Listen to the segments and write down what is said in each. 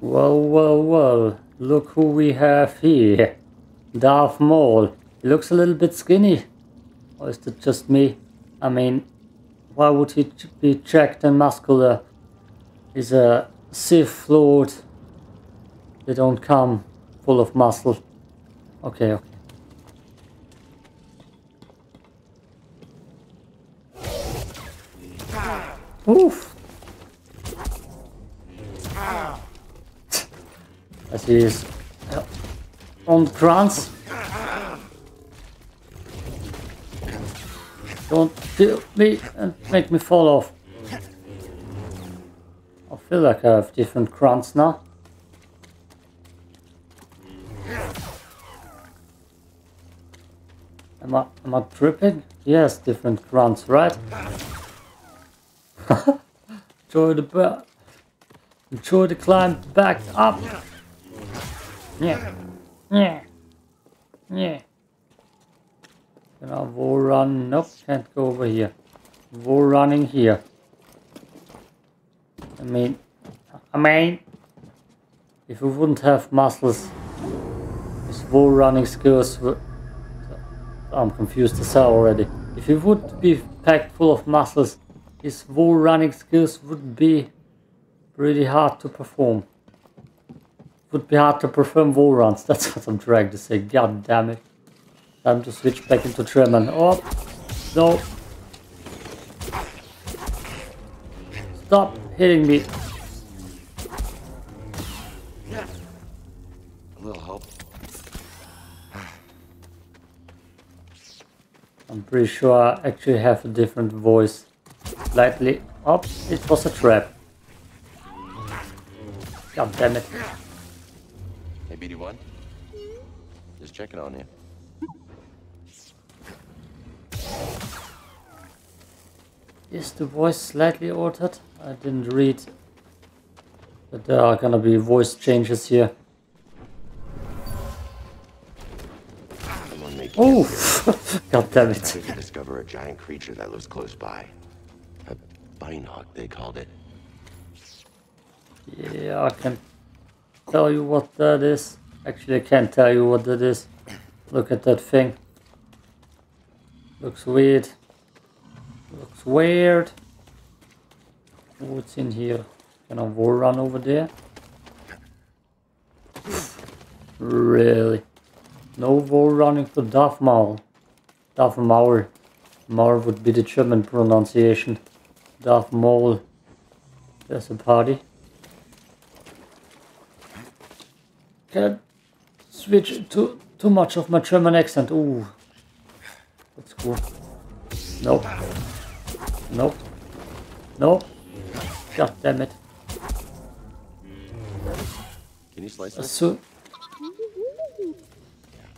Well, well, well. Look who we have here. Darth Maul. He looks a little bit skinny. Or is it just me? I mean, why would he be jacked and muscular? He's a Sith Lord. They don't come full of muscle. Okay, okay. Oof. As he is on Krantz. Don't kill me and make me fall off. I feel like I have different grunts now. Am I, am I tripping? Yes, different grunts, right? Enjoy the. Enjoy the climb back up. Yeah. Yeah. Yeah. I wall run? Nope, can't go over here. Wall running here. I mean, I mean, if we wouldn't have muscles, his wall running skills would. I'm confused as hell already. If he would be packed full of muscles, his wall running skills would be really hard to perform. Would be hard to perform wall runs. That's what I'm trying to say. God damn it. Time to switch back into German. Oh, no. Stop hitting me. A little help. I'm pretty sure I actually have a different voice. Slightly. Oh, it was a trap. God damn it. Hey, BD1. Just checking on you. Is the voice slightly altered? I didn't read that there are gonna be voice changes here. Oh, god damn it. to discover a giant creature that lives close by. A binoc, they called it. Yeah, I can tell you what that is. Actually, I can't tell you what that is. Look at that thing. Looks weird. Looks weird. What's in here? Can I war run over there? Really? No war running for. Darth Maul. Maul would be the German pronunciation. Darth Maul. There's a party. Can't switch too too much of my German accent. Ooh, that's cool. Nope. Nope. Nope. God damn it. Can you slice As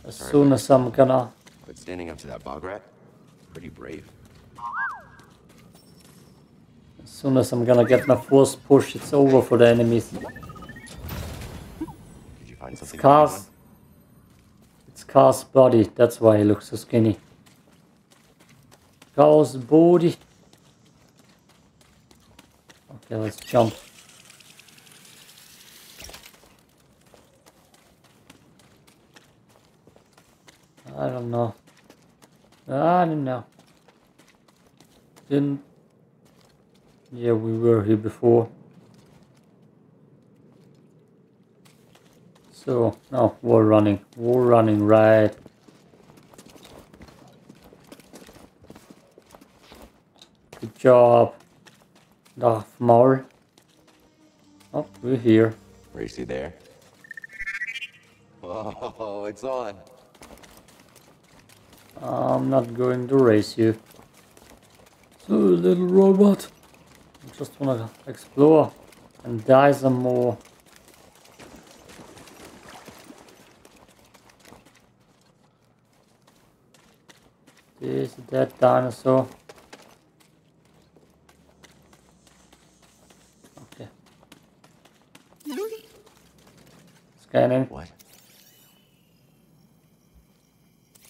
as soon as I'm gonna But standing up to that bog rat, pretty brave. as soon as I'm gonna get my first push, it's over for the enemies. Find It's something? Cars. It's Car's body. That's why he looks so skinny. Car's body. Okay, let's jump. I don't know. I don't know. Didn't. Yeah, we were here before. So, no, wall running. Wall running, right. Good job. Darth Maul. Oh, we're here. Racy there. Oh, it's on. I'm not going to race you. So, little robot. I just wanna explore and die some more. Is that dinosaur. Okay. Scanning. What?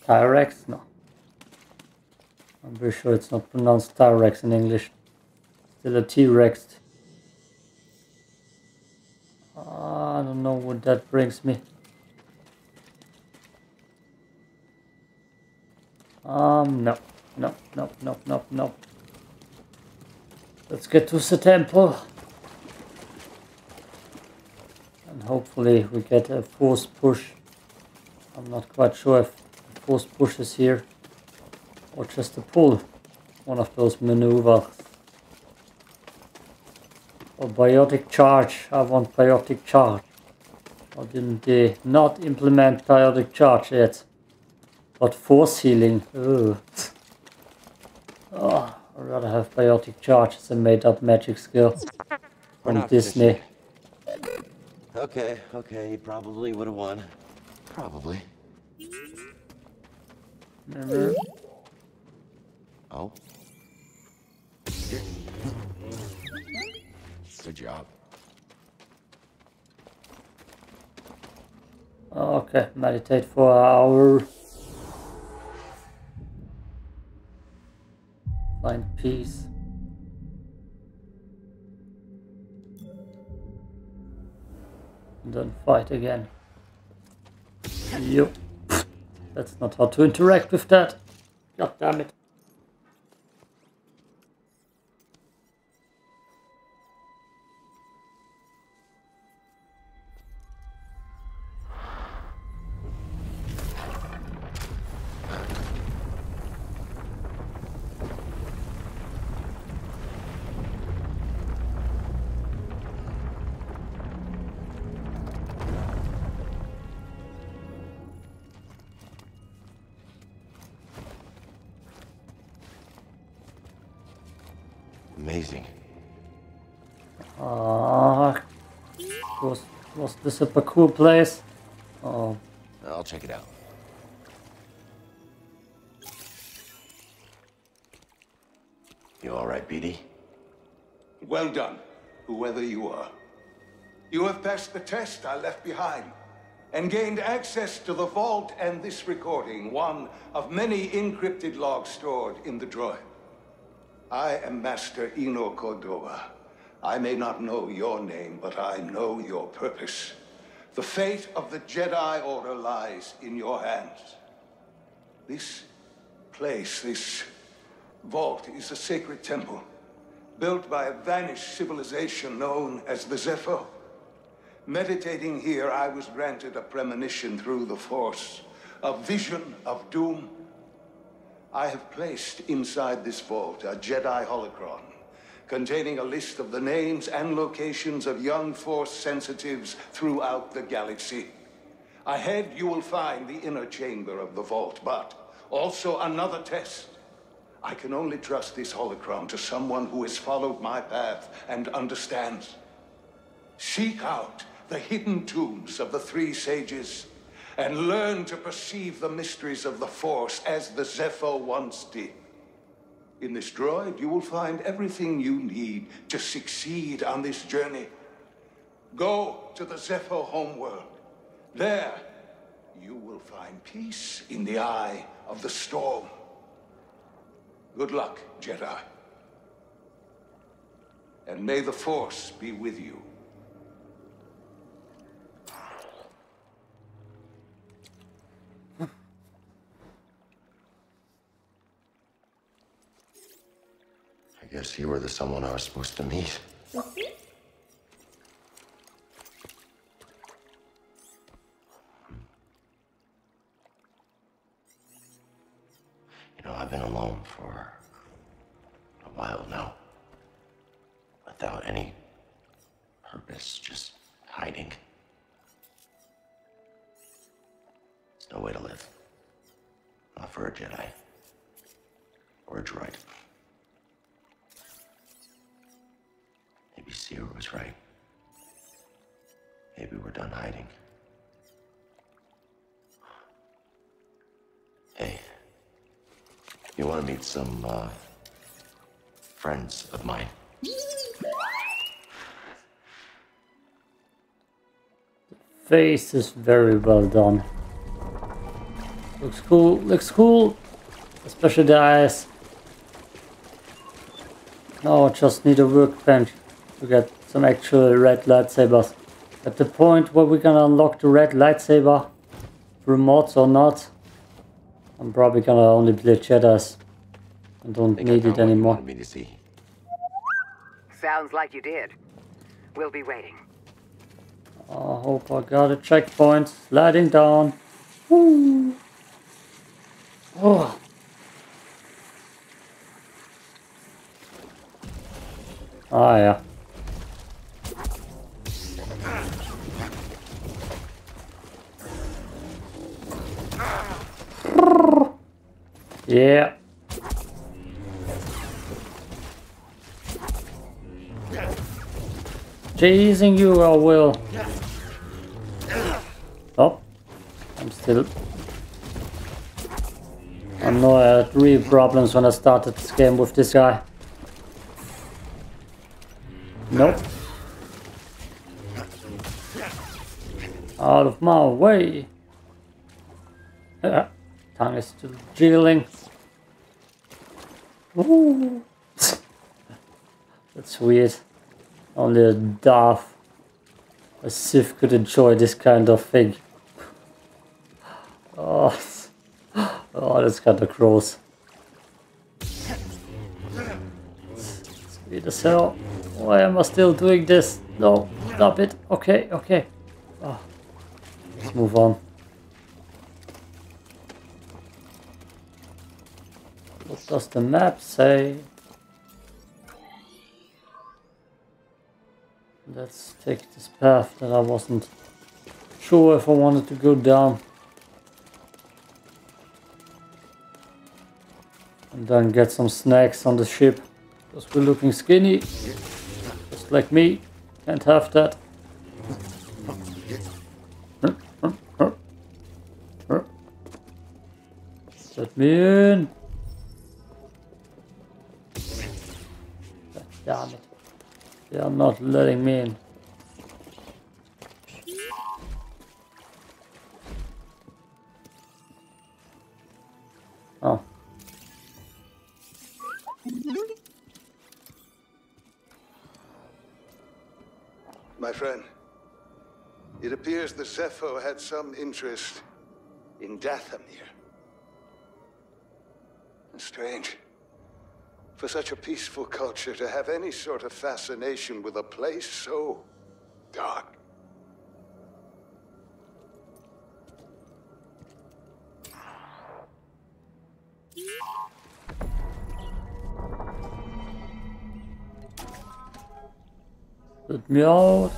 Tyrex? No. I'm pretty sure it's not pronounced Tyrex in English. Still a T-Rex. I don't know what that brings me. Um, no, no, no, no, no, no. Let's get to the temple. And hopefully we get a force push. I'm not quite sure if force push is here or just a pull. One of those maneuvers. Or biotic charge. I want biotic charge. Or didn't they not implement biotic charge yet? But force healing. Ugh. Oh, I'd rather have biotic charge as a made up magic skill from Disney. finishing. Okay, okay, he probably would have won. Probably. Remember? Oh. Good job. Okay, meditate for an hour. Find peace. And then fight again. Yup. That's not how to interact with that. God damn it. Ah, was was this a parkour place? Oh, I'll check it out. You all right, BD? Well done, whoever you are. You have passed the test I left behind and gained access to the vault and this recording, one of many encrypted logs stored in the droid. I am Master Eno Cordova. I may not know your name, but I know your purpose. The fate of the Jedi Order lies in your hands. This place, this vault, is a sacred temple built by a vanished civilization known as the Zeffo. Meditating here, I was granted a premonition through the Force, a vision of doom. I have placed inside this vault a Jedi holocron containing a list of the names and locations of young Force sensitives throughout the galaxy. Ahead, you will find the inner chamber of the vault, but also another test. I can only trust this holocron to someone who has followed my path and understands. Seek out the hidden tombs of the three sages and learn to perceive the mysteries of the Force as the Zeffo once did. In this droid, you will find everything you need to succeed on this journey. Go to the Zeffo homeworld. There, you will find peace in the eye of the storm. Good luck, Jedi. And may the Force be with you. I guess you were the someone I was supposed to meet. You know, I've been alone for a while now. Without any purpose, just hiding. It's no way to live. Not for a Jedi. Or a droid. Was right. Maybe we're done hiding. Hey, you want to meet some, uh, friends of mine? The face is very well done. Looks cool, looks cool. Especially the eyes. Now I just need a workbench to get some actual red lightsabers. at the point where we're gonna unlock the red lightsaber through mods or not. I'm probably gonna only play Jedi's. I don't Think need found it anymore. me to see. Sounds like you did. We'll be waiting. I hope I got a checkpoint. Sliding down. Woo. Oh. Ah, yeah. Yeah. Chasing you, I will. Oh, I'm still. I know I had real problems when I started this game with this guy. Nope. Out of my way. Uh, tongue is still jiggling. Ooh. That's weird. Only a Darth, a Sith could enjoy this kind of thing. Oh, oh that's kind of gross. Weird as hell. Why am I still doing this? No, stop it. Okay, okay. Oh, let's move on. What does the map say? Let's take this path that I wasn't sure if I wanted to go down. And then get some snacks on the ship. Because we're looking skinny. Just like me. Can't have that. Let me in. Damn it. They are not letting me in. Oh. My friend, it appears the Zeffo had some interest in Dathomir. Strange. For such a peaceful culture to have any sort of fascination with a place so dark. Let me out.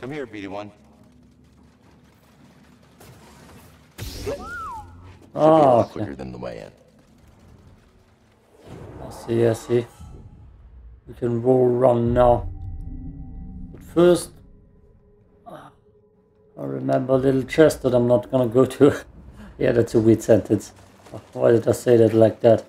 Come here, BD1. Should be a Ah, lot okay. quicker than the way in. I see, I see. We can roll run now. But first, I remember a little chest that I'm not gonna go to. yeah, that's a weird sentence. Why did I say that like that?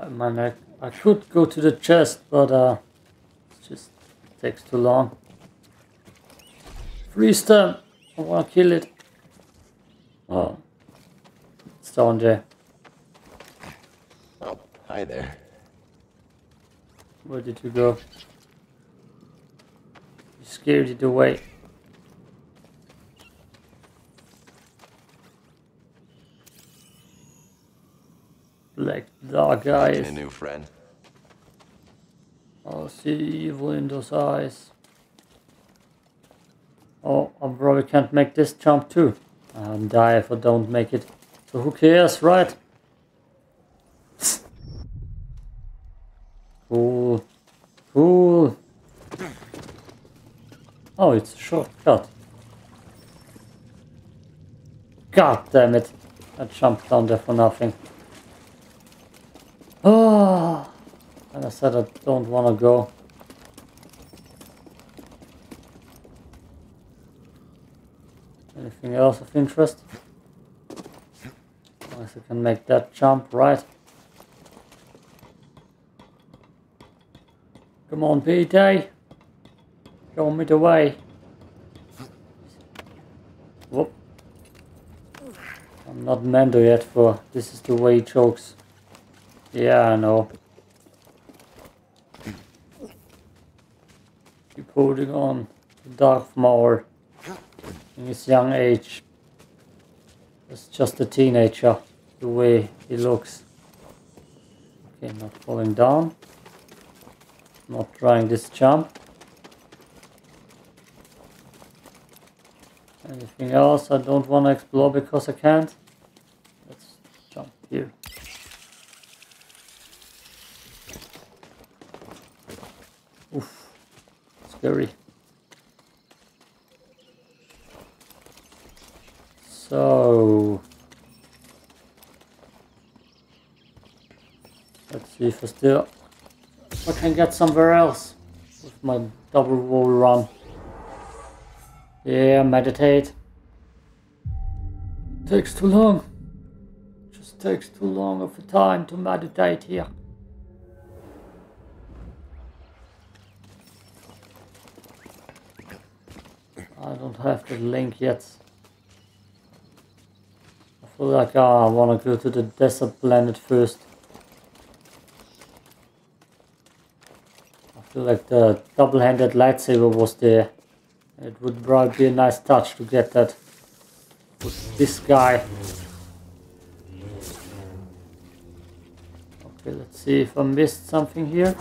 I mean, I, I could go to the chest, but uh, it just takes too long. Freeze them! I wanna kill it. Oh. It's down there. Oh, hi there. Where did you go? You scared it away. Black dark Making eyes. a new friend. I'll see evil in those eyes. Probably can't make this jump too. I'll die if I don't make it. So who cares, right? Cool. Cool. Oh, it's a shortcut. God damn it. I jumped down there for nothing. Oh. And I said I don't want to go. Anything else of interest? Unless I can make that jump right. Come on, PJ. Show me the way. Whoop. I'm not Mando yet for this is the way he chokes. Yeah, I know. Keep holding on Darth Maul in his young age. He's just a teenager, the way he looks. Okay, not falling down. Not trying this jump. Anything else I don't want to explore because I can't? Let's jump here. Oof, scary. So, let's see if I still I can get somewhere else with my double wall run. Yeah, meditate. Takes too long. Just takes too long of a time to meditate here. I don't have the link yet. Like ah, I want to go to the desert planet first. I feel like the double-handed lightsaber was there. It would probably be a nice touch to get that with this guy. Okay, let's see if I missed something here.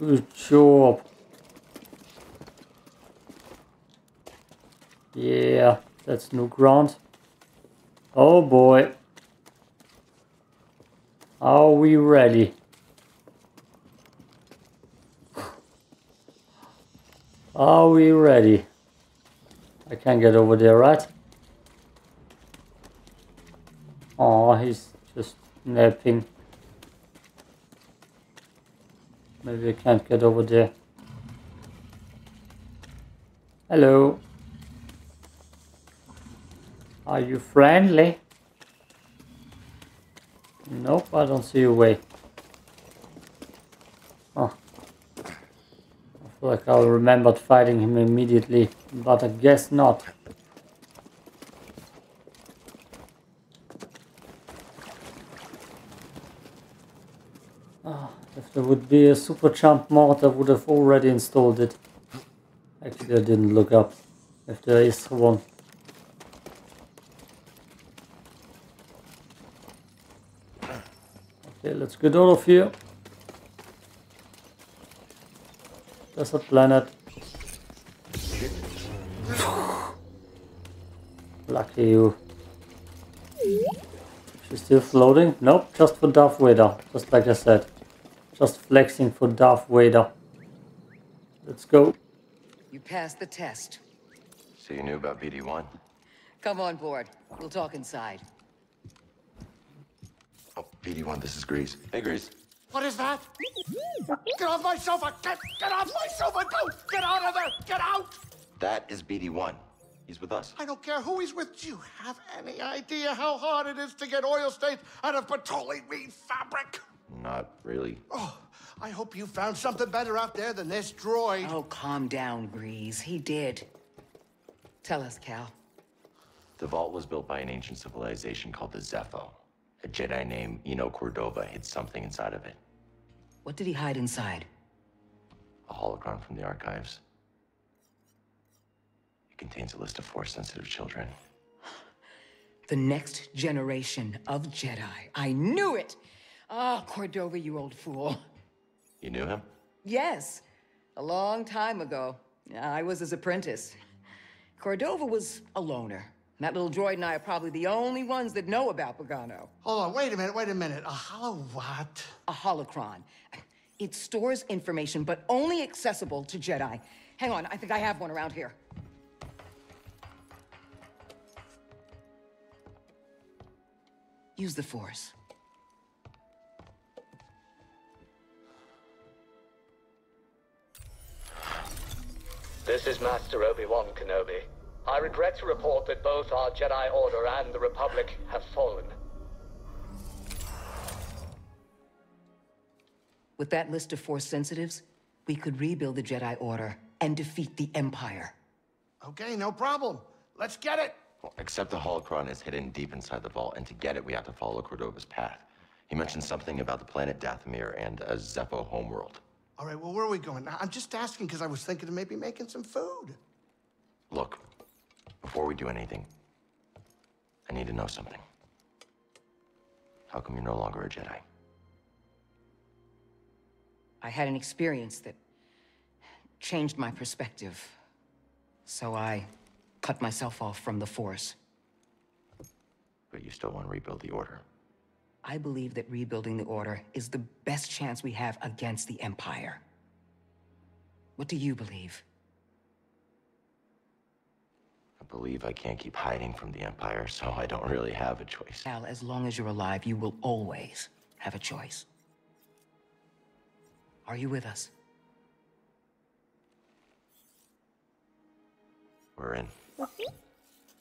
Good job. Yeah, that's new ground. Oh boy. Are we ready? Are we ready? I can't get over there, right? Oh, he's just napping. Maybe I can't get over there. Hello. Are you friendly? Nope, I don't see a way. Oh. I feel like I remembered fighting him immediately, but I guess not. Oh, if there would be a super jump mod, I would have already installed it. Actually, I didn't look up if there is one. Okay, let's get out of here. A planet. Lucky you. She's still floating? Nope, just for Darth Vader. Just like I said. Just flexing for Darth Vader. Let's go. You passed the test. So you knew about BD-1? Come on board. We'll talk inside. Oh, BD-1, this is Greez. Hey, Greez. What is that? Get off my sofa! Get, get off my sofa! Go! Get out of there! Get out! That is BD-1. He's with us. I don't care who he's with. Do you have any idea how hard it is to get oil stains out of petroleum fabric? Not really. Oh, I hope you found something better out there than this droid. Oh, calm down, Greez. He did. Tell us, Cal. The vault was built by an ancient civilization called the Zeffo. A Jedi named Eno Cordova hid something inside of it. What did he hide inside? A holocron from the archives. It contains a list of Force-sensitive children. The next generation of Jedi. I knew it! Ah, Cordova, you old fool. You knew him? Yes, a long time ago. I was his apprentice. Cordova was a loner. That little droid and I are probably the only ones that know about Bogano. Hold on, wait a minute, wait a minute. A hollow what? A holocron. It stores information, but only accessible to Jedi. Hang on, I think I have one around here. Use the Force. This is Master Obi-Wan Kenobi. I regret to report that both our Jedi Order and the Republic have fallen. With that list of Force sensitives, we could rebuild the Jedi Order and defeat the Empire. Okay, no problem. Let's get it. Well, except the holocron is hidden deep inside the vault, and to get it, we have to follow Cordova's path. He mentioned something about the planet Dathomir and a Zeffo homeworld. All right, well, where are we going? I'm just asking because I was thinking of maybe making some food. Look, before we do anything, I need to know something. How come you're no longer a Jedi? I had an experience that changed my perspective. So I cut myself off from the Force. But you still want to rebuild the Order. I believe that rebuilding the Order is the best chance we have against the Empire. What do you believe? I believe I can't keep hiding from the Empire, so I don't really have a choice. Al, as long as you're alive, you will always have a choice. Are you with us? We're in.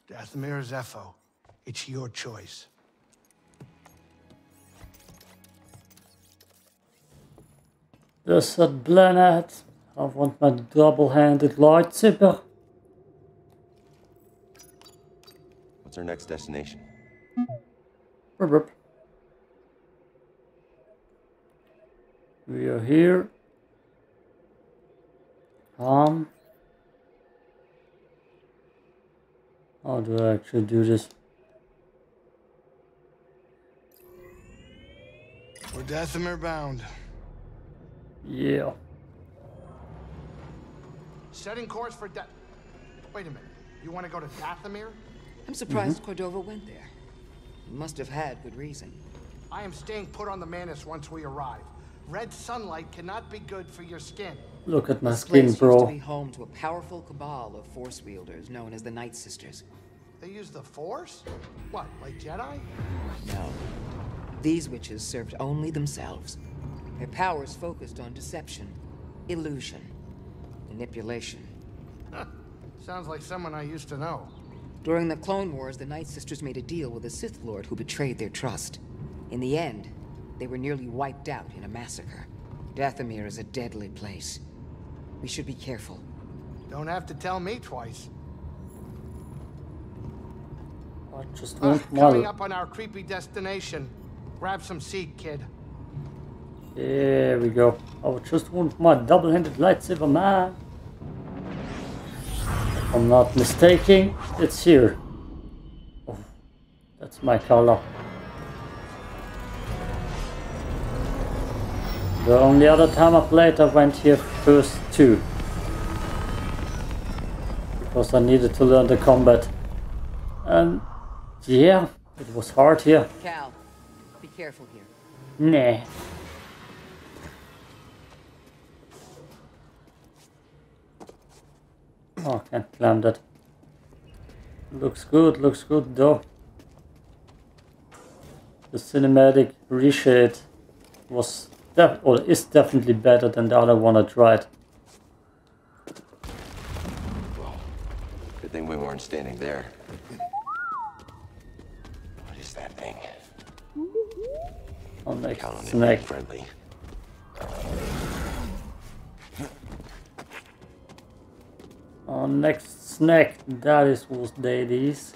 Dathomir Zeffo, it's your choice. Desert planet. I want my double-handed lightsaber. What's our next destination? Rup, rup. We are here. Um. How do I actually do this? We're Dathomir bound. Yeah. Setting course for death. Wait a minute. You want to go to Dathomir? I'm surprised mm-hmm. Cordova went there. He must have had good reason. I am staying put on the Mantis once we arrive. Red sunlight cannot be good for your skin. Look at my This skin, place used to bro. be home to a powerful cabal of Force wielders known as the Night Sisters. They use the Force? What, like Jedi? No. These witches served only themselves. Their powers focused on deception, illusion, manipulation. Sounds like someone I used to know. During the Clone Wars, the Night Sisters made a deal with a Sith Lord who betrayed their trust. In the end, they were nearly wiped out in a massacre. Dathomir is a deadly place. We should be careful. Don't have to tell me twice. I just want coming up on our creepy destination. Grab some seat, kid. There we go. I just want my double-handed lightsaber, man. If I'm not mistaken, it's here. Oh, that's my color. The only other time I played, I went here first too. Because I needed to learn the combat. And yeah, it was hard here. Cal, be careful here. Nah. Oh, I can't climb that. Looks good, looks good though. The cinematic reshade was def or is definitely better than the other one I tried. Good thing we weren't standing there. What is that thing? On next Count on it snack. being friendly. On next snack, that is what that is.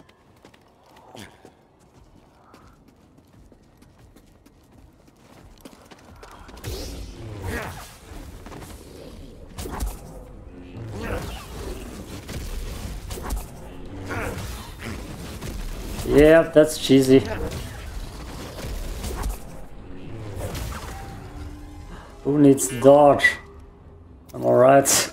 Yeah, that's cheesy. Who needs dodge? I'm alright.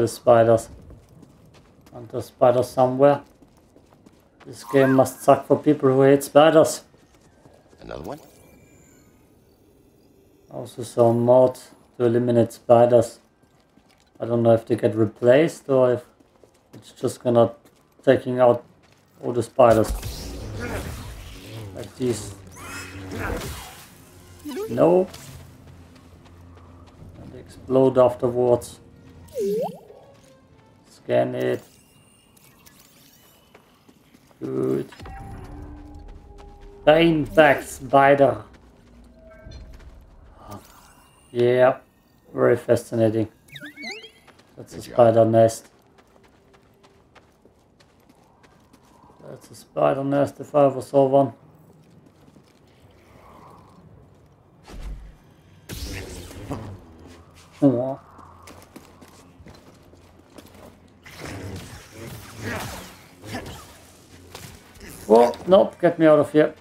the spiders? Aren't there spiders somewhere? This game must suck for people who hate spiders. Another one? Also some mod to eliminate spiders. I don't know if they get replaced or if it's just gonna taking out all the spiders. Like these. No. And they explode afterwards. Scan it. Good. Back spider. Yeah, very fascinating. That's a spider nest. That's a spider nest if I ever saw one. Aw. Whoa, nope, get me out of here.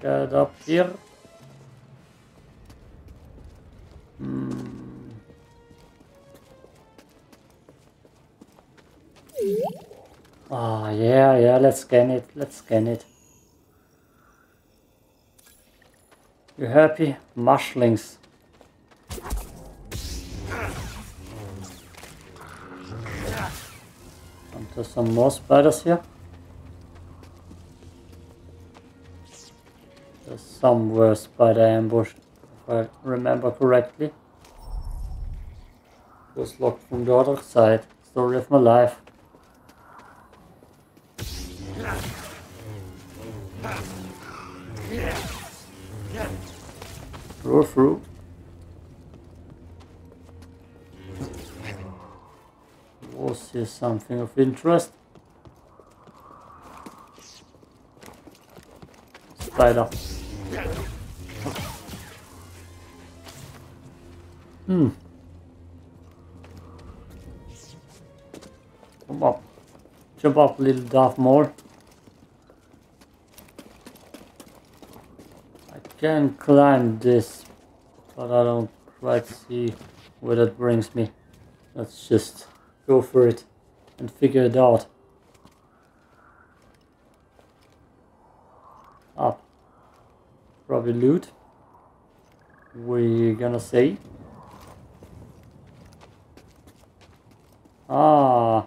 Get up here. Hmm. Ah, yeah, yeah, let's scan it, let's scan it. You happy? Mushlings. There's some more spiders here. There's somewhere spider ambush, if I remember correctly. Was locked from the other side. Story of my life. Through, through. Was here something of interest? Spider. Hmm. Come up. Jump up a little Darth more. I can climb this, but I don't quite see where that brings me. Let's just go for it and figure it out. Up. Probably loot. We're gonna say. Ah.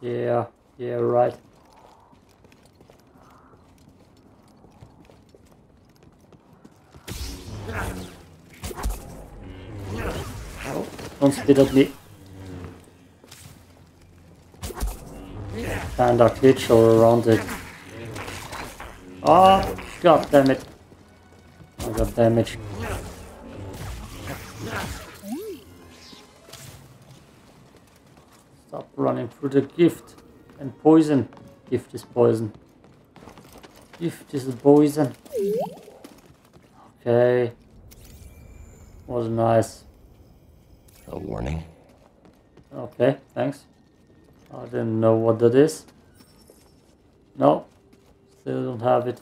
Yeah, yeah, right. Don't spit at me. Panda glitch all around it. Oh, god damn it. I got damaged. Running through the gift and poison. Gift is poison. Gift is poison. Okay. Was nice. A warning. Okay, thanks. I didn't know what that is. No, still don't have it.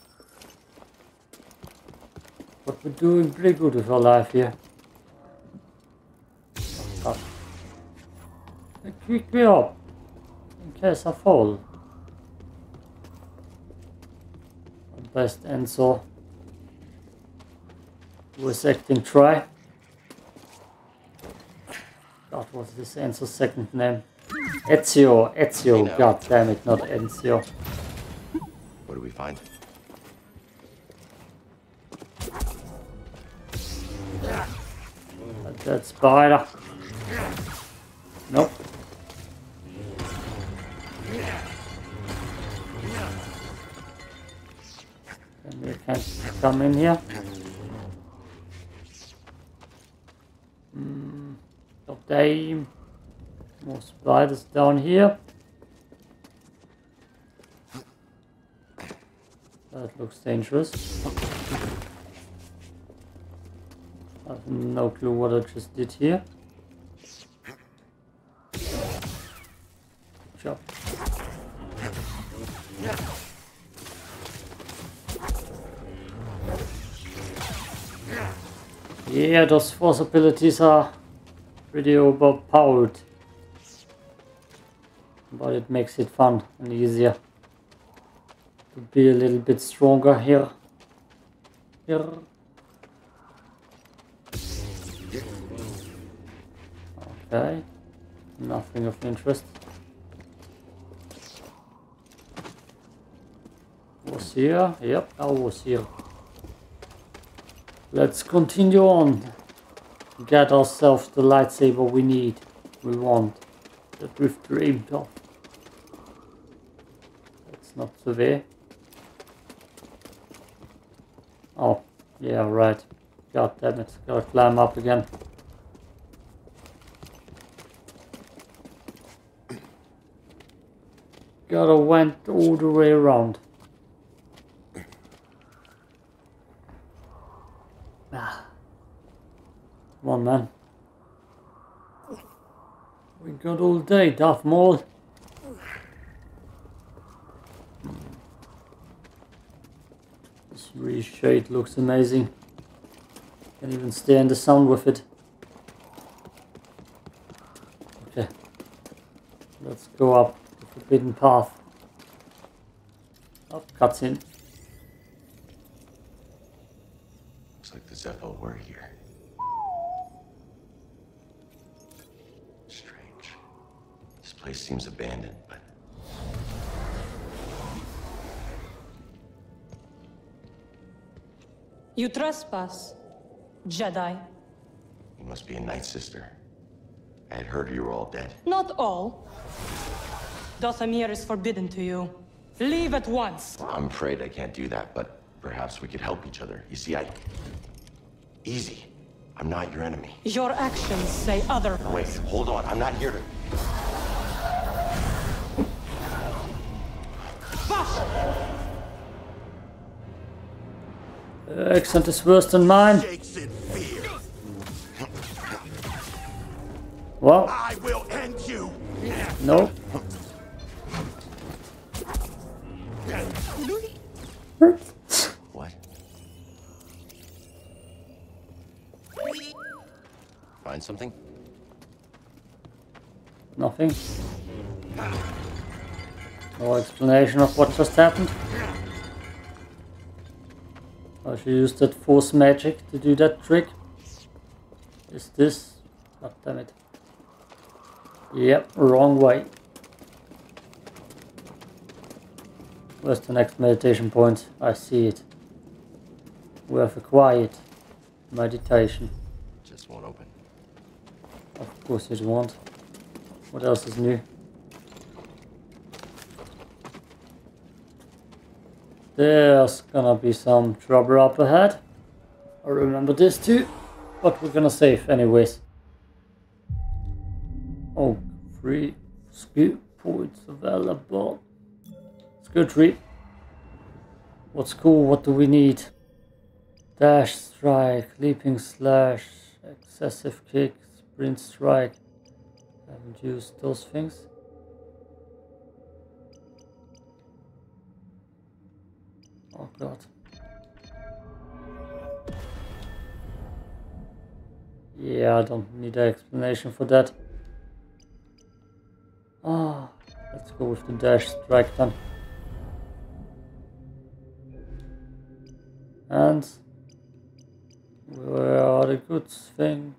But we're doing pretty good with our life here. Ah. Oh, Pick me up case I fall. Best Enzo was acting try. God, what's this Enzo's second name? Ezio, Ezio, god damn it, not Ezio. What do we find? That spider. Nope. We come in here. Hmm, Top damn. More spiders down here. That looks dangerous. I have no clue what I just did here. Yeah, those force abilities are pretty overpowered. But it makes it fun and easier to be a little bit stronger here. Here. Okay, nothing of interest. Was here? Yep, I was here. Let's continue on. Get ourselves the lightsaber we need, we want, that we've dreamed of. not severe. Oh, yeah, right. God damn it. Gotta climb up again. Gotta went all the way around. Come on, man. We got all day, Darth Maul. This reshade looks amazing. Can even stay in the sun with it. Okay. Let's go up the forbidden path. Up cutscene. Looks like the Zeffo were here. Strange. This place seems abandoned, but You trespass, Jedi. you must be a Night Sister. I had heard you were all dead. Not all. Dathomir is forbidden to you. Leave at once. I'm afraid I can't do that, but perhaps we could help each other. You see, I... Easy. I'm not your enemy. Your actions say otherwise. Wait, hold on. I'm not here to... accent is worse than mine. Shakes. Well, I will end you. no. What? Find something? Nothing. No explanation of what just happened. Oh, she use that force magic to do that trick. Is this? God damn it. Yep, wrong way. Where's the next meditation point? I see it. We have a quiet meditation. Just won't open. Of course it won't. What else is new? There's gonna be some trouble up ahead. I remember this too, but we're gonna save anyways. Oh, free skill points available. Skill tree. What's cool? What do we need? Dash strike, leaping slash, excessive kick, sprint strike. Haven't used those things. Oh god. Yeah, I don't need an explanation for that. Ah, let's go with the dash strike then. And where are the good things?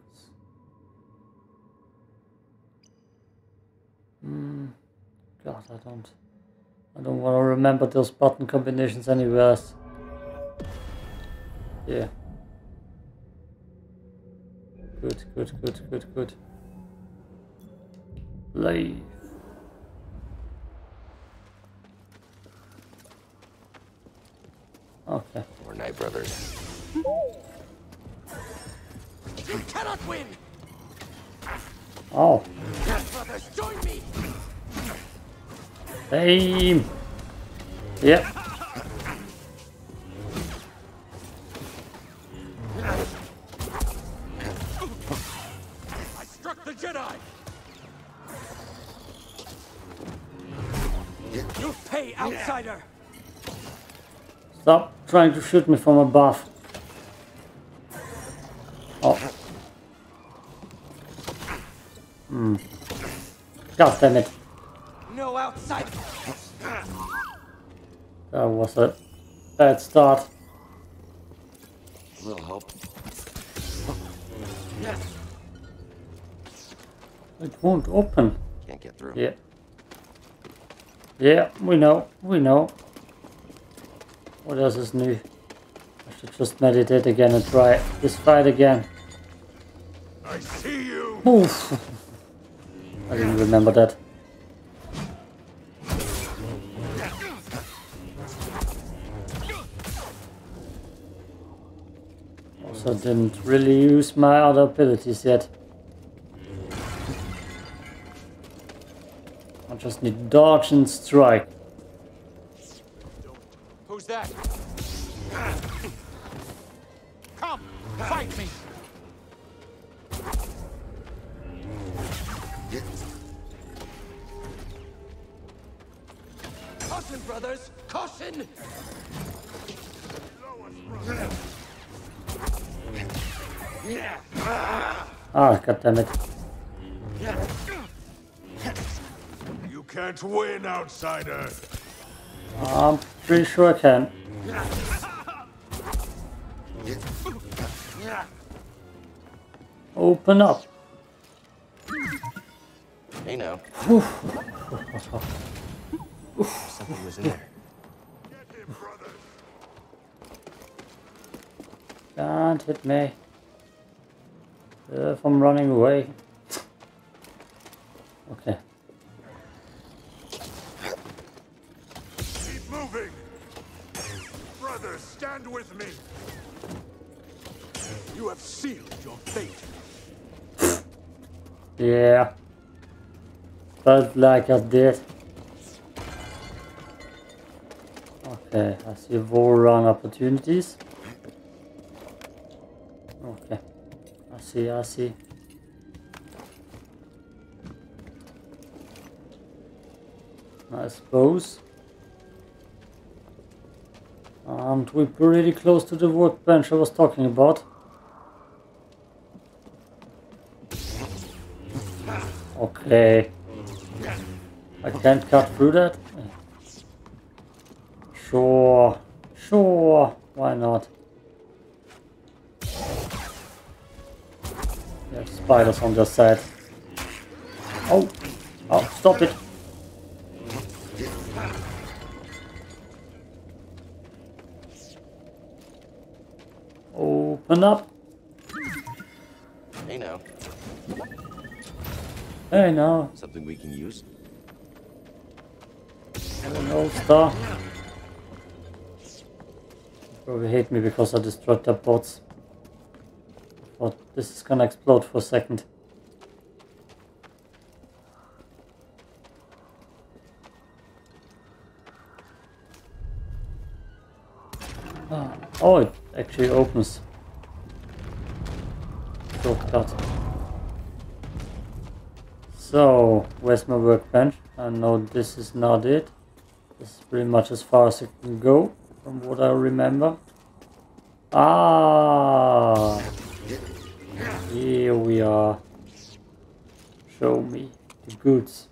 Hmm. God, I don't. I don't want to remember those button combinations anywhere else. Yeah. Good, good, good, good, good. Leave. Okay. We're Night Brothers. You cannot win. Oh, Brothers, join me. Aim. Yep. I struck the Jedi. You pay, outsider. Stop trying to shoot me from above. Oh. Hmm. God damn it. Was a bad start. A little help. It won't open. Can't get through. Yeah. Yeah, we know. We know. What else is new? I should just meditate again and try this fight again. I see you. Oof. I didn't remember that. I didn't really use my other abilities yet. I just need dodge and strike. Ah, goddammit. You can't win, outsider. I'm pretty sure I can. Open up. Hey now. Something was in there. Can't hit me. If I'm running away. okay. Keep moving! Brothers, stand with me! You have sealed your fate. Yeah. Felt like I did. Okay, I see run opportunities. Okay. I see, I see. I suppose. And we're pretty close to the workbench I was talking about. Okay. I can't cut through that? Sure. Sure. Why not? Spiders on the side. Oh. Oh, stop it. Open up. Hey now. Hey now. Something we can use? Hello, star. Probably hate me because I destroyed their bots. But this is gonna explode for a second. Oh, it actually opens. Shortcut. So, where's my workbench? I know this is not it. This is pretty much as far as it can go, from what I remember. Ah! Here we are. Show me the goods.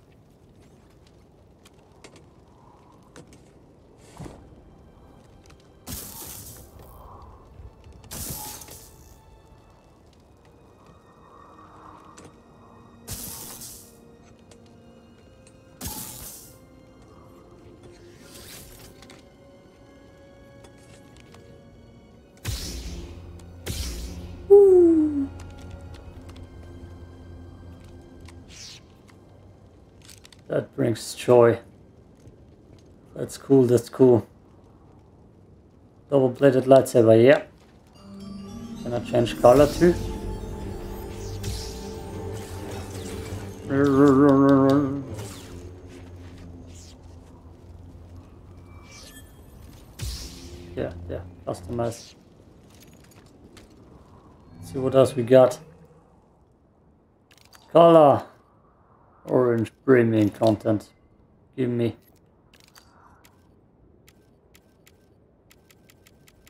Joy. That's cool, that's cool. Double bladed lightsaber, yeah. Can I change color too? Yeah, yeah, customize. Let's see what else we got. Color. Orange premium content. Give me.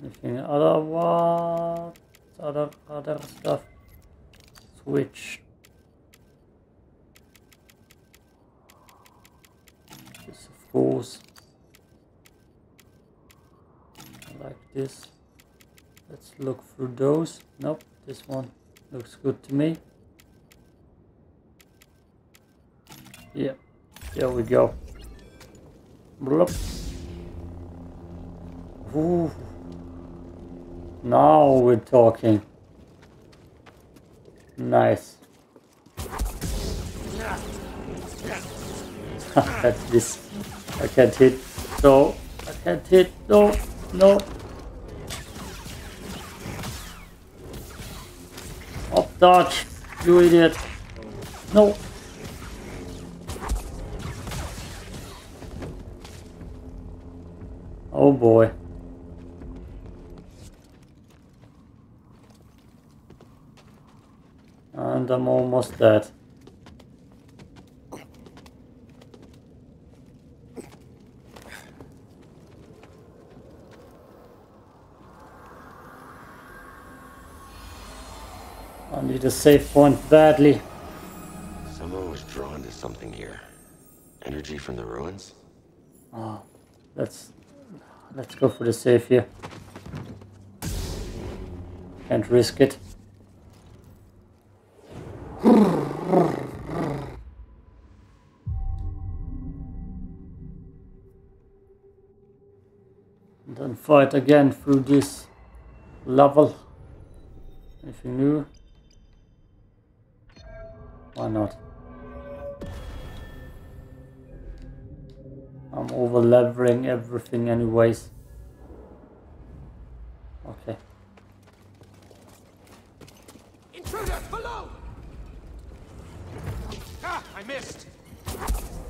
Anything other what? Other other stuff. Switch. This of course. Like this. Let's look through those. Nope, this one looks good to me. Yeah, there we go. Blup. Ooh. Now we're talking. Nice. That's this. I can't hit. So I can't hit. No, no. Dodge, you idiot. No. Oh boy. And I'm almost dead. I need a safe point badly. Someone was drawn to something here. Energy from the ruins? Ah, Let's let's go for the safe here. Can't risk it. And then fight again through this level. Anything new? Why not? I'm over leveling everything anyways. Okay. Intruder, below! Ah, I missed!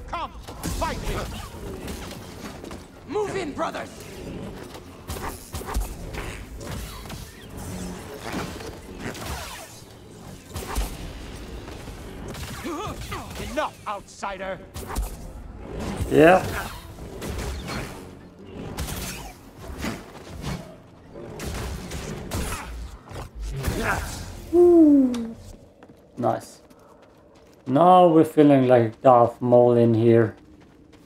Come, fight me! Move in, brothers! Enough, outsider! Yeah. Nice. Now we're feeling like Darth Maul in here.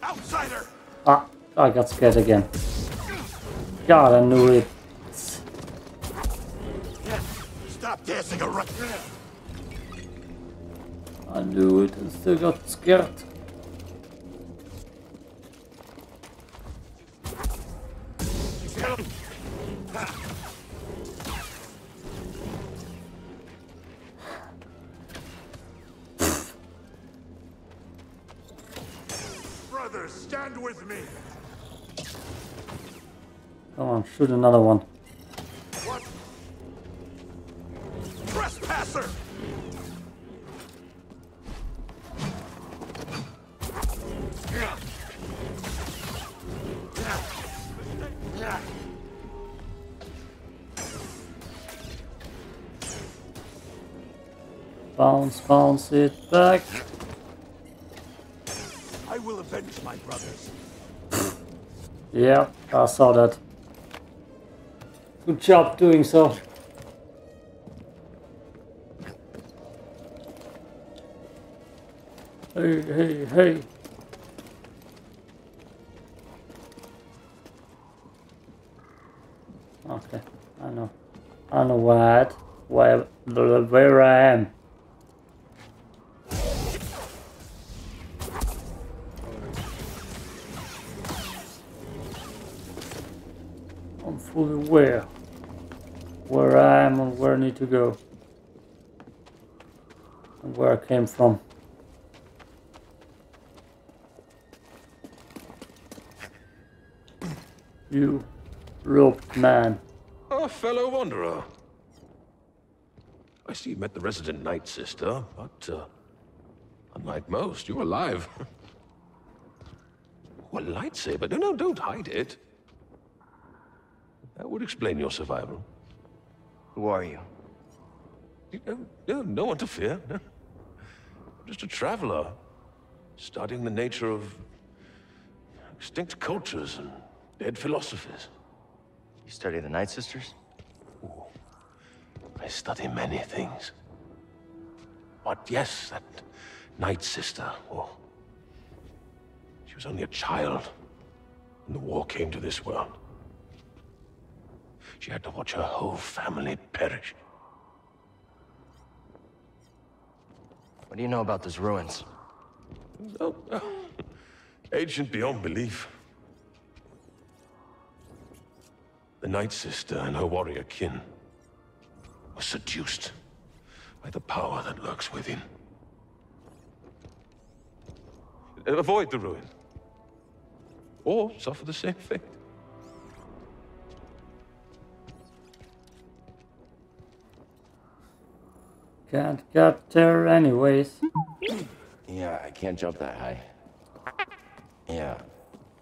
Outsider! Ah, I got scared again. God, I knew it. Stop dancing around! I knew it and still got scared. Shoot another one. What? Trespasser! Bounce, bounce it back. I will avenge my brothers. Yeah, I saw that. Good job doing so. Hey, hey, hey. Okay, I know. I know what, where, where I am. I'm fully aware where I am and where I need to go and where I came from. You roped man. A fellow wanderer. I see you met the resident Night Sister, but, uh, unlike most, you're alive. a lightsaber? No, no, don't hide it. That would explain your survival. Who are you? You no, no one to fear. I'm just a traveler, studying the nature of extinct cultures and dead philosophies. You study the Night Sisters? I study many things. But yes, that Night Sister, oh, she was only a child when the war came to this world. She had to watch her whole family perish. What do you know about those ruins? Oh, oh, ancient beyond belief. The Night Sister and her warrior kin were seduced by the power that lurks within. Avoid the ruin, or suffer the same fate. Can't get there anyways. Yeah, I can't jump that high. Yeah,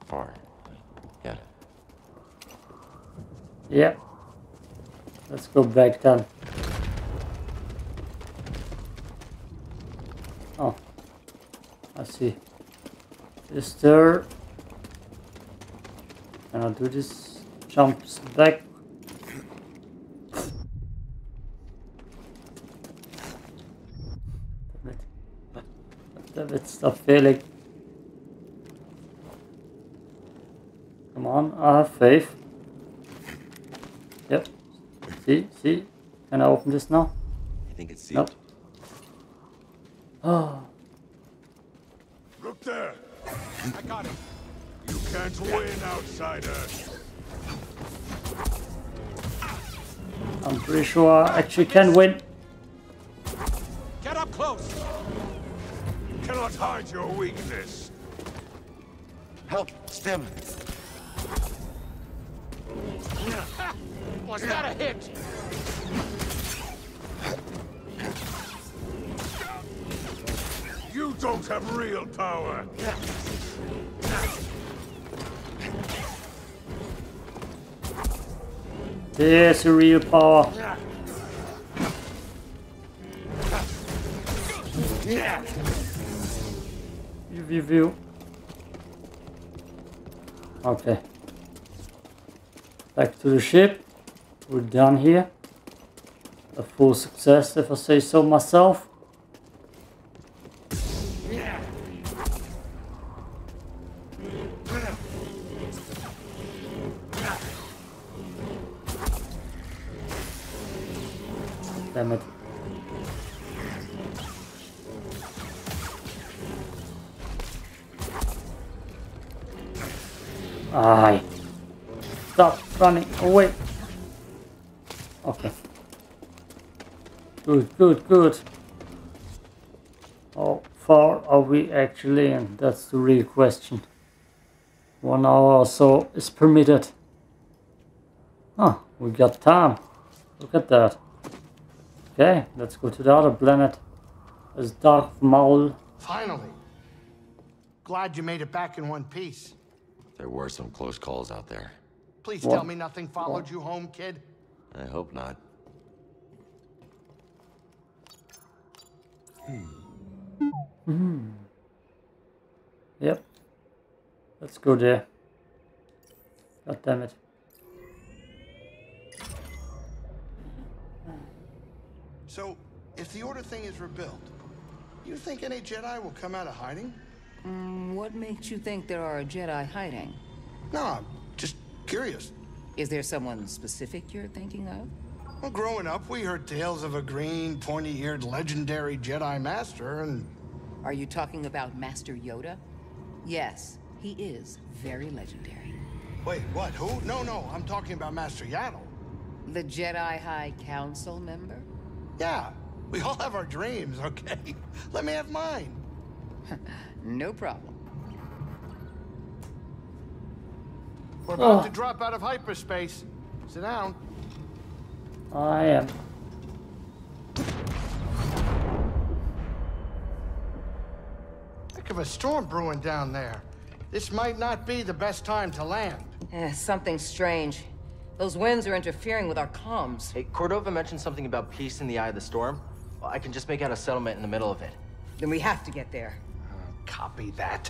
far. Yeah. Yeah. Let's go back then. Oh. I see. Is there... Can I do this? Jumps back. Damn it, stop failing. Come on, I have faith. Yep. See, see? Can I open this now? I think it's Nope. sealed? Oh, Look there. I got it. You can't win, outsider. I'm pretty sure I actually can win. Get up close. You cannot hide your weakness. Help! Stim! Was that a hit? You don't have real power. There's a real power. View, view, view. Okay. Back to the ship. We're done here. A full success, if I say so myself. Good, good, good. How far are we actually in? That's the real question. One hour or so is permitted. Huh, we got time. Look at that. Okay, let's go to the other planet. There's Darth Maul. Finally. Glad you made it back in one piece. There were some close calls out there. Please What? tell me nothing followed you home, kid. I hope not. Hmm. Yep. Let's go there. God damn it. So, if the Order thing is rebuilt, you think any Jedi will come out of hiding? Hmm, what makes you think there are Jedi hiding? No, I'm just curious. Is there someone specific you're thinking of? Well, growing up, we heard tales of a green, pointy-eared, legendary Jedi Master, and Are you talking about Master Yoda? Yes, he is very legendary. wait, what? Who? No, no, I'm talking about Master Yaddle. The Jedi High Council member? Yeah, we all have our dreams, okay? Let me have mine. No problem. We're about Oh. to drop out of hyperspace. Sit down. I am. Heck of a storm brewing down there. This might not be the best time to land. Eh, something strange. Those winds are interfering with our comms. Hey, Cordova mentioned something about peace in the eye of the storm. Well, I can just make out a settlement in the middle of it. Then we have to get there. Copy that.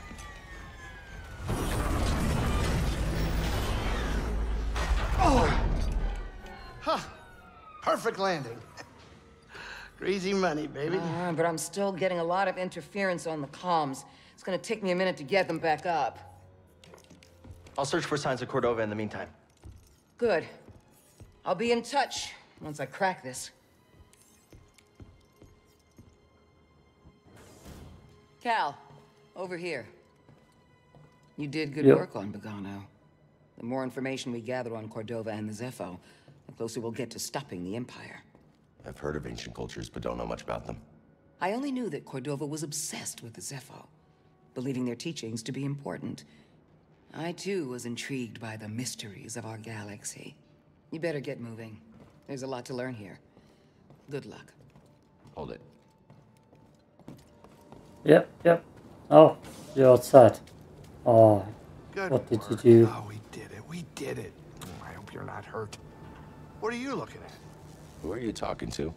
Oh! Huh. Perfect landing. Greasy money, baby. Uh, but I'm still getting a lot of interference on the comms. It's gonna take me a minute to get them back up. I'll search for signs of Cordova in the meantime. Good. I'll be in touch once I crack this. Cal, over here. You did good Yep. work on Bogano. The more information we gather on Cordova and the Zeffo, the closer we'll get to stopping the Empire. I've heard of ancient cultures, but don't know much about them. I only knew that Cordova was obsessed with the Zeffo, believing their teachings to be important. I too was intrigued by the mysteries of our galaxy. You better get moving. There's a lot to learn here. Good luck. Hold it. Yep, yep. Oh, you're outside. Oh, Good What did you do? Oh, we did it. We did it. Oh, I hope you're not hurt. What are you looking at? Who are you talking to?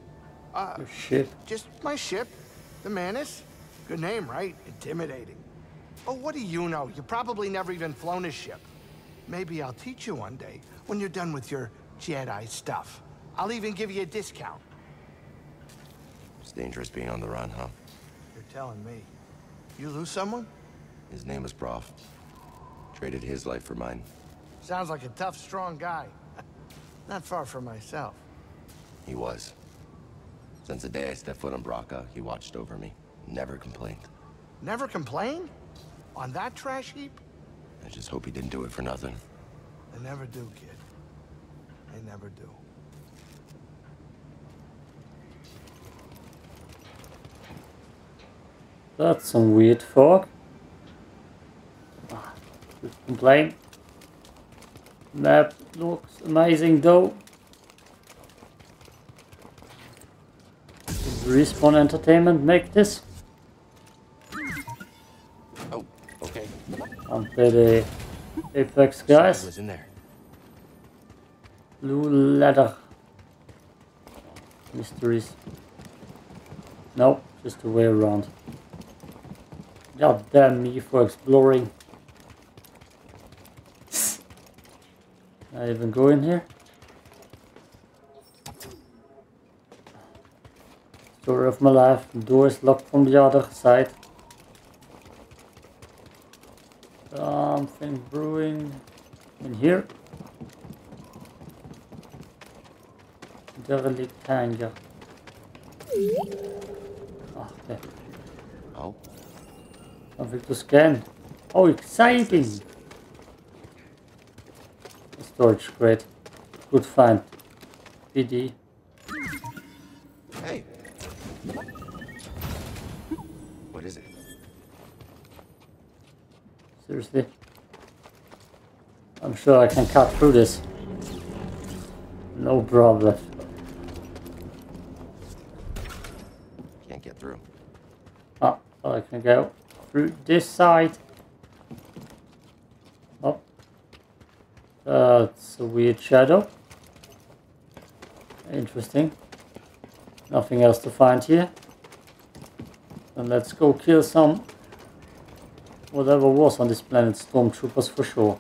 Uh, your ship. Just my ship, the Mantis. Good name, right? Intimidating. Oh, what do you know? You probably never even flown a ship. Maybe I'll teach you one day when you're done with your Jedi stuff. I'll even give you a discount. It's dangerous being on the run, huh? You're telling me. You lose someone? His name was Prauf. Traded his life for mine. Sounds like a tough, strong guy. Not far from myself. He was. Since the day I stepped foot on Bracca, he watched over me. Never complained. Never complained? On that trash heap? I just hope he didn't do it for nothing. They never do, kid. They never do. That's some weird fog. Ah, complain. Map looks amazing though. Did Respawn Entertainment make this? Oh, okay. Aren't they the Apex guys? was in there. Blue ladder. Mysteries. No, just the way around. God damn me for exploring. I even go in here? Story of my life. The door is locked from the other side. Something brewing in here. Derelict hangar. Ah, okay. Oh, Something to scan. Oh, exciting! Storage crate. Good find. BD. hey. What is it? Seriously? I'm sure I can cut through this. No problem. Can't get through. Ah, I can go through this side. Oh. Shadow. Interesting. Nothing else to find here. Then let's go kill some whatever was on this planet stormtroopers for sure.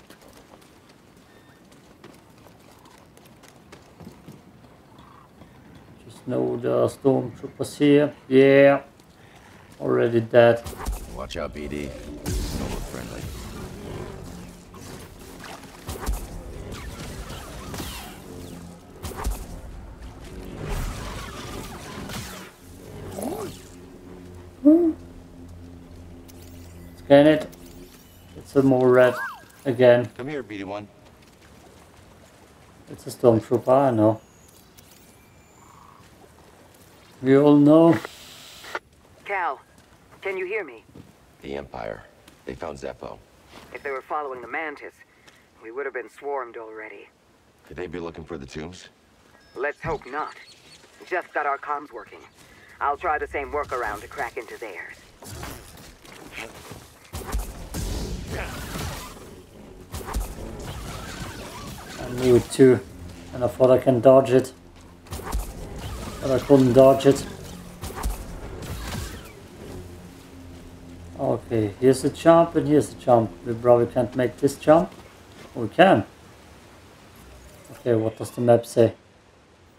Just know are stormtroopers here. Yeah. Already dead. Watch out, BD. Don't friendly. Scan it. It's a more red again. Come here, BD1. It's a stormtrooper, I know. We all know. Cal, can you hear me? The Empire. They found Zeffo. If they were following the Mantis, we would have been swarmed already. Could they be looking for the tombs? Let's hope not. Just got our comms working. I'll try the same workaround to crack into theirs. It too. And I thought I can dodge it. But I couldn't dodge it. Okay, here's a jump and here's a jump. We probably can't make this jump. We can. Okay, what does the map say?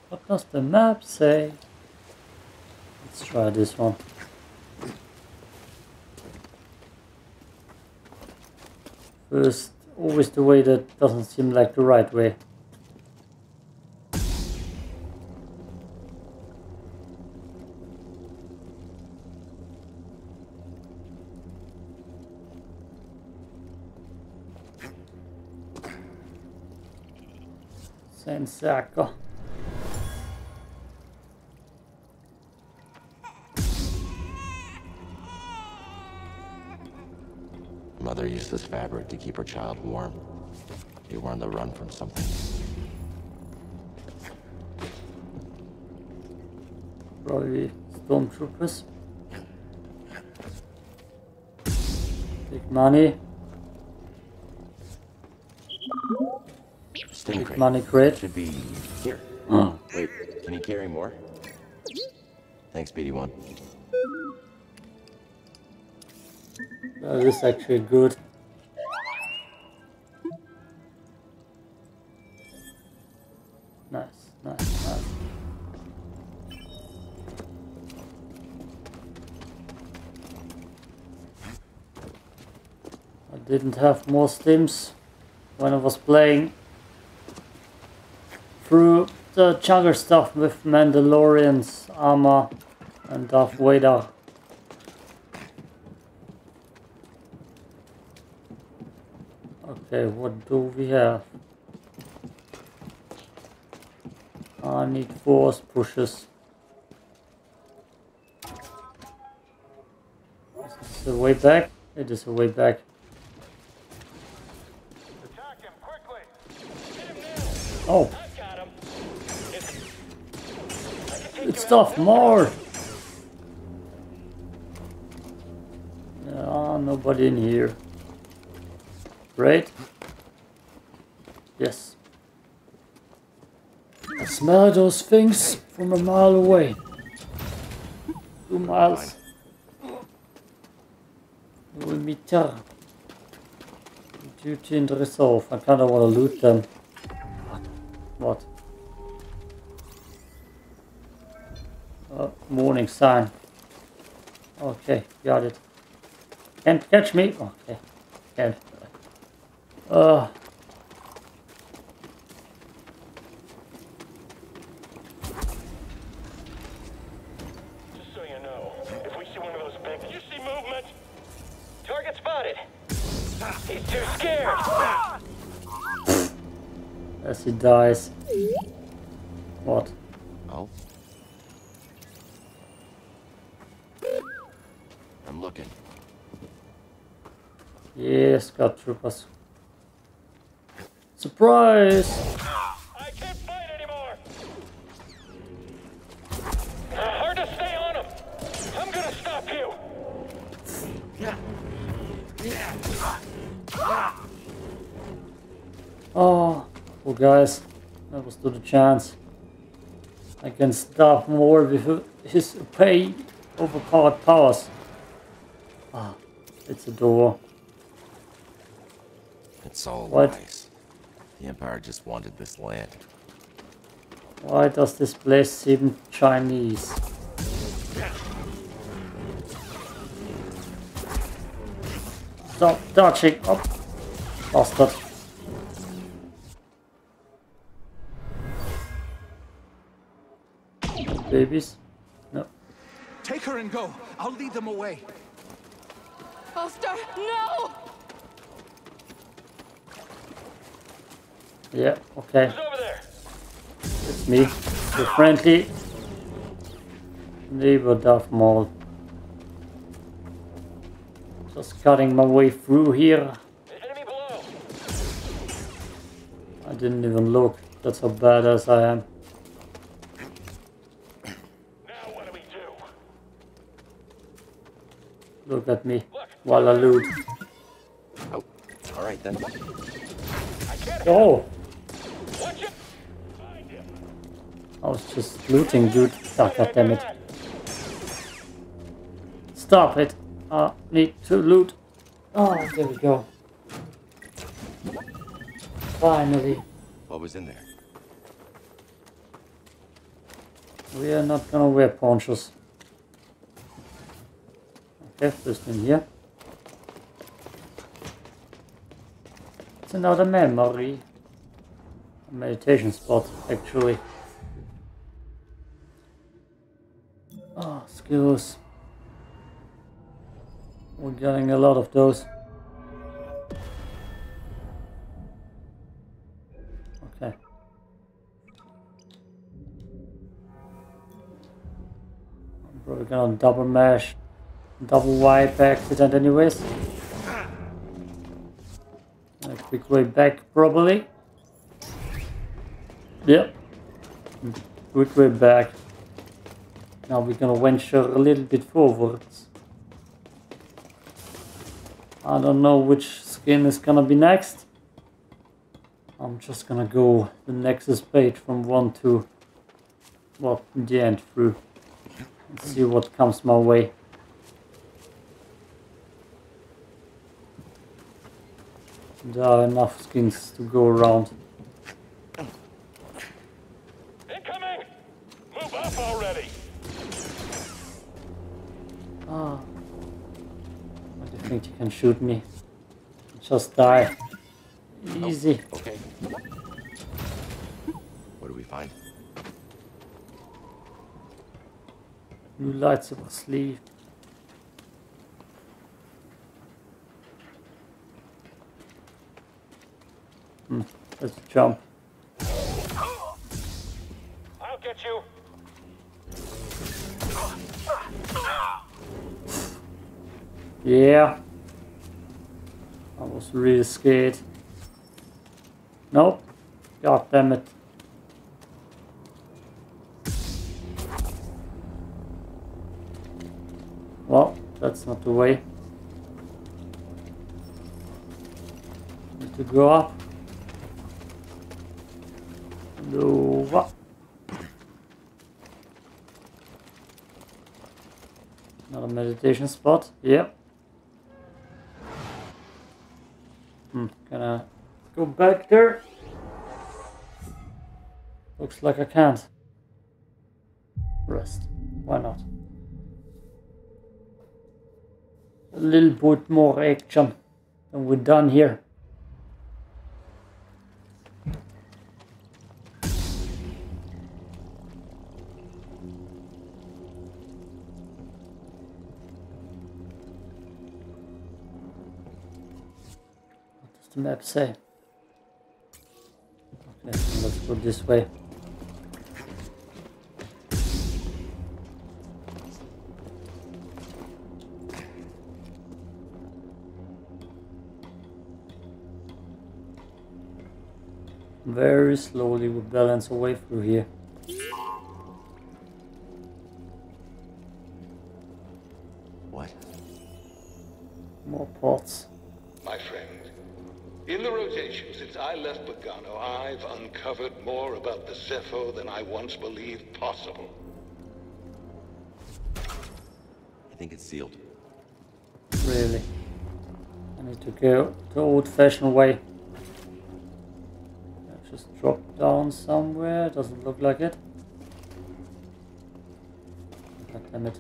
What does the map say? Let's try this one. First, always the way that doesn't seem like the right way. Same circle. Mother used this fabric to keep her child warm. They were on the run from something. Probably stormtroopers. Big money. Sting crate. money crate. Should be here. Oh. Wait, can you carry more? Thanks, BD1. Oh, that is actually good. Nice, nice, nice. I didn't have more stims when I was playing through the chugger stuff with Mandalorian's armor and Darth Vader. Okay, what do we have? I need force pushes. Is this a way back? It is a way back. Oh, it's Darth Maul! Ah, nobody in here. Right? Yes. I smell those things from a mile away. Two miles. Wohl meter. Duty and resolve. I kinda wanna loot them. What? Oh, warning sign. Okay, got it. Can't catch me. Okay, can't. Uh. As he dies. What? Oh? I'm looking. Yes, got troopers. Surprise! I can't fight anymore. Hard to stay on him. I'm gonna stop you. Oh, well guys, that was to the chance. I can stop more with his pay overpowered powers. Ah, it's a door. It's all What? lies. The Empire just wanted this land. Why does this place seem Chinese? Stop touching! Oh, bastard. Babies? No. Take her and go. I'll lead them away. Buster, no! Yeah, okay. Over there? It's me. Your friendly neighbor Darth Maul. Just cutting my way through here. Enemy below. I didn't even look. That's how badass I am. Now what do we do? Look at me while I loot. Oh, all right then. Oh! Watch it. Find. I was just looting, dude. Ah, God damn it. Stop it. I need to loot. Oh, there we go. Finally. What was in there? We are not gonna wear ponchos. Death system here. It's another memory. A meditation spot, actually. Oh, skills. We're getting a lot of those. Okay. I'm probably gonna double mesh double wipe accident anyways. A quick way back probably. Yep. Quick way back. Now we're gonna venture a little bit forwards. I don't know which skin is gonna be next. I'm just gonna go the Nexus page from 1 to, well, the end through. See what comes my way. There are enough skins to go around. Incoming! Move up already! Ah. Why do you think you can shoot me? Just die. Easy. Okay. What do we find? New lightsaber sleeve. Hmm, let's jump. I'll get you! Yeah. I was really scared. Nope. God damn it. Well, that's not the way. Need to go up. What? Another meditation spot. Yep. Hmm, gonna go back there. Looks like I can't. Rest. Why not? A little bit more action and we're done here. Map say? Okay, let's go this way. Very slowly we balance our way through here. I've uncovered more about the Zeffo than I once believed possible. I think it's sealed. Really. I need to go the old fashioned way. I just drop down somewhere, doesn't look like it. God damn it.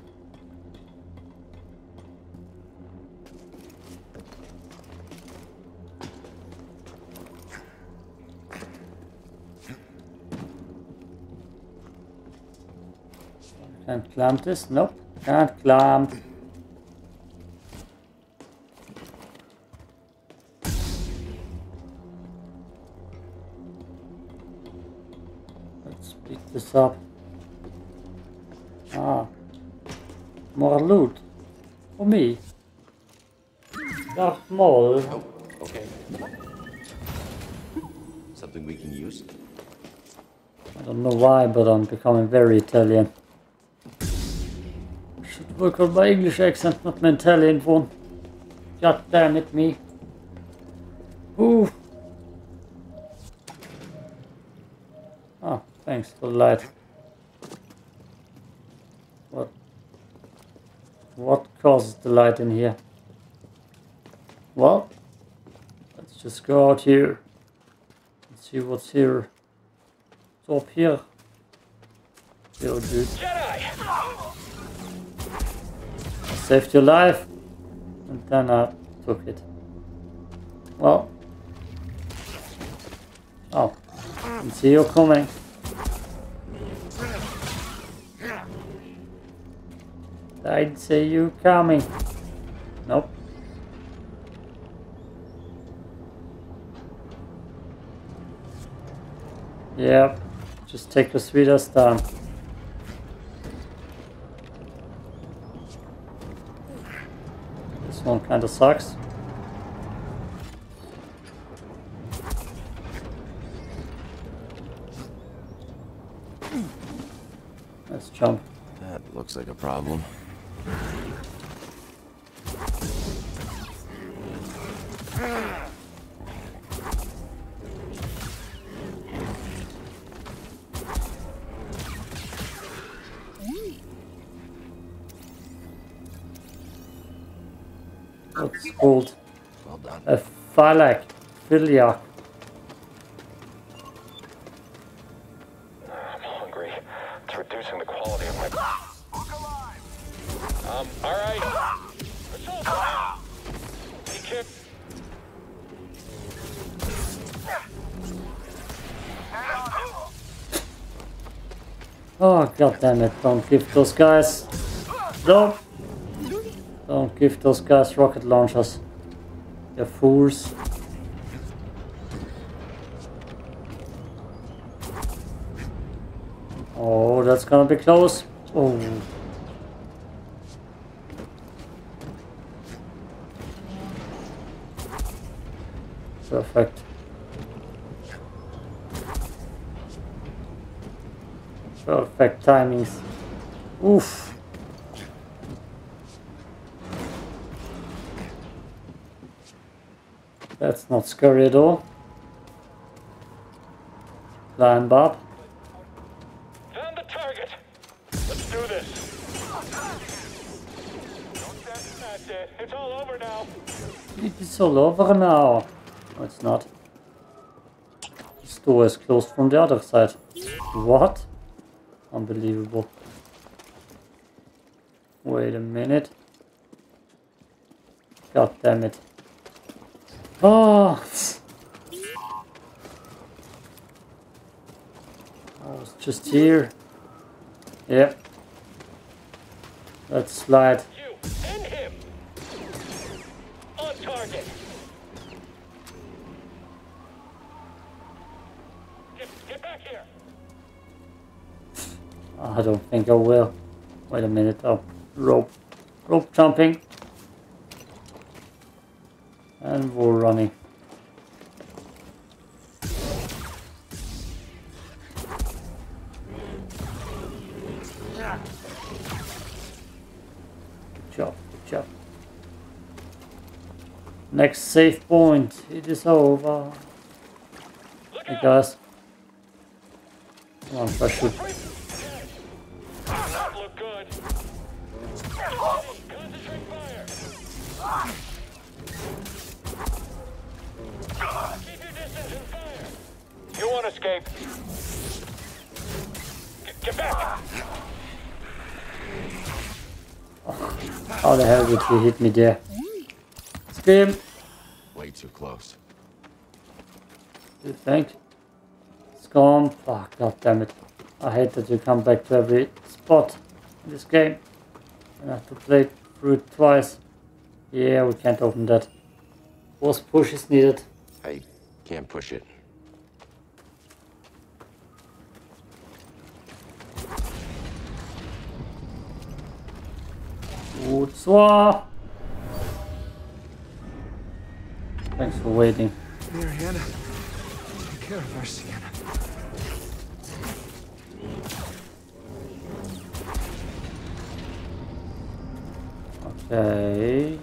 Can't climb this? Nope. Can't climb. Let's pick this up. Ah. More loot. For me. Darth Maul. Oh, okay. Something we can use? I don't know why, but I'm becoming very Italian. Work on my English accent, not my Italian one. God damn it, me. Ooh. Ah, thanks for the light. What? What causes the light in here? Well, let's just go out here and see what's here. It's up here. Dude. Jedi! Saved your life, and then I took it. Well. Oh, I see you coming. I'd say you coming. Nope. Yep. Just take the sweetest down. One kinda sucks. Let's jump. That looks like a problem. A Phylac. Philiac. I'm hungry. It's reducing the quality of my. Um, alright. Be careful. Oh god damn it, don't give those guys No Don't give those guys rocket launchers. They're fools. Oh, that's gonna be close. Oh. Perfect. Perfect timings. Oof. That's not scary at all. Climb up. Found the target. Let's do this. That's it. It's all over now. It's all over now. No, it's not. This door is closed from the other side. What? Unbelievable. Wait a minute. God damn it. Oh! I was just here. Yep. Let's slide. You and him. On target. Get, get back here. I don't think I will. Wait a minute. Oh, rope. Rope jumping. And we're running. Good job, good job. Next safe point. It is over. Hey guys. Come on, I should. Escape. Get, get back. How the hell did you hit me there? Scream! Way too close. You think? It's gone. Oh, god damn it. I hate that you come back to every spot in this game. And have to play through it twice. Yeah, we can't open that. Force push is needed. I can't push it. Bonsoir! Thanks for waiting. Here, Hannah. Take care of our Sienna. Okay.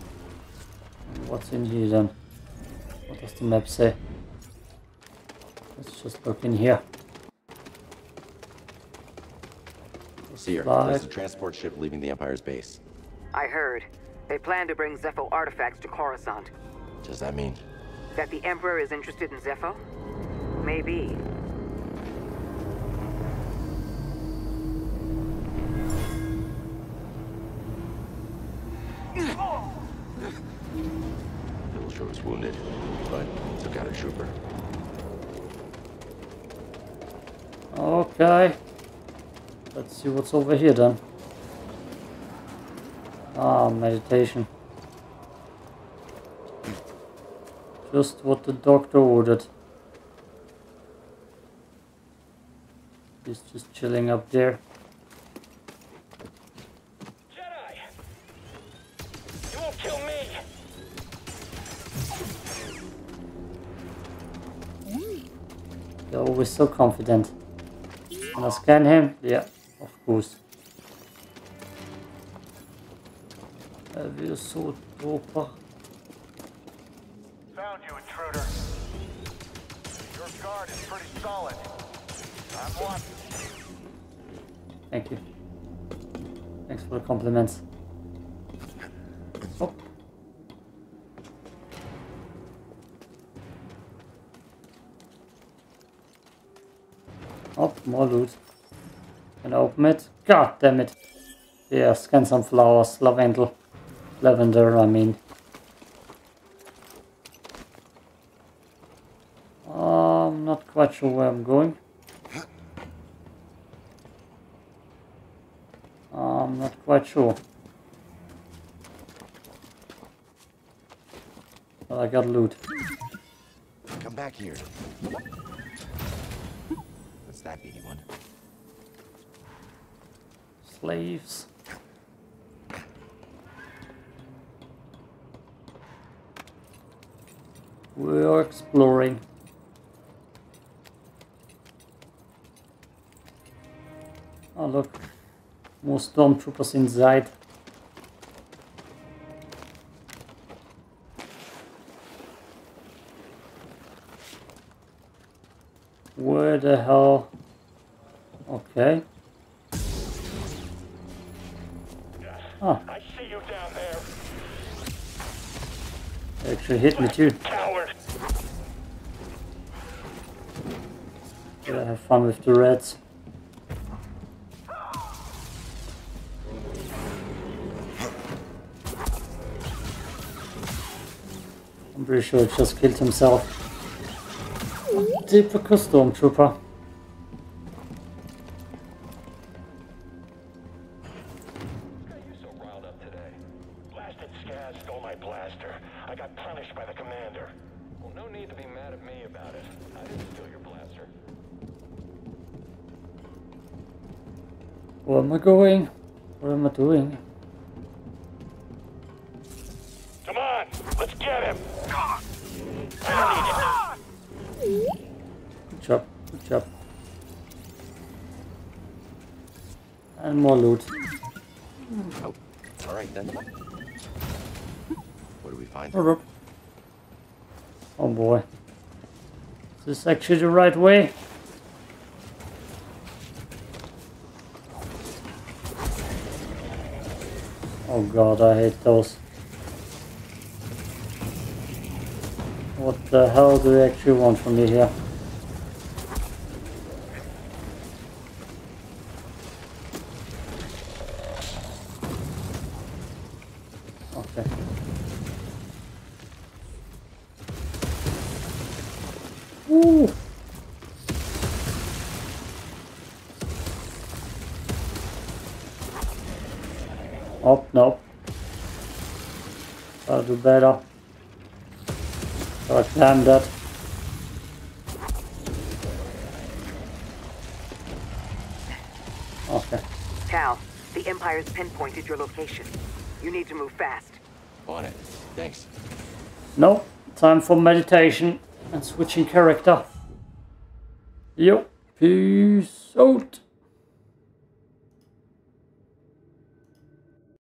What's in here then? What does the map say? Let's just look in here. See here, there's a transport ship leaving the Empire's base. I heard. They plan to bring Zeffo artifacts to Coruscant. Does that mean? That the Emperor is interested in Zeffo? Maybe. Dillashaw was wounded, but took out a trooper. Okay. Let's see what's over here then. Ah, meditation. Just what the doctor ordered. He's just chilling up there. They're always so confident. Can I scan him? Yeah, of course. Er är så dåpar. Found you, intruder. Your guard is pretty solid. I'm one. Thank you. Thanks for the compliments. Oh. Oh, more loot. Can I open it? God damn it. Yeah, scan some flowers. Lavender. Lavender, I mean. I'm not quite sure where I'm going. I'm not quite sure. But I got loot. Come back here. What's that beady one? Slaves. We are exploring. Oh look, more stormtroopers inside. Where the hell? Okay. Ah, I see you down there, they actually hit me too. Gotta have fun with the reds. I'm pretty sure he just killed himself. Typical stormtrooper. Going? What am I doing? Come on, let's get him. I don't need. Good job, good job. And more loot. Oh, all right then. What do we find? Oh, look. Oh boy. Is this actually the right way? God, I hate those. What the hell do they actually want from me here? Gotta do better. Gotta climb that. Okay. Cal, the Empire's pinpointed your location. You need to move fast. On it. Thanks. No, time for meditation and switching character. Yo, peace out.